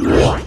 What?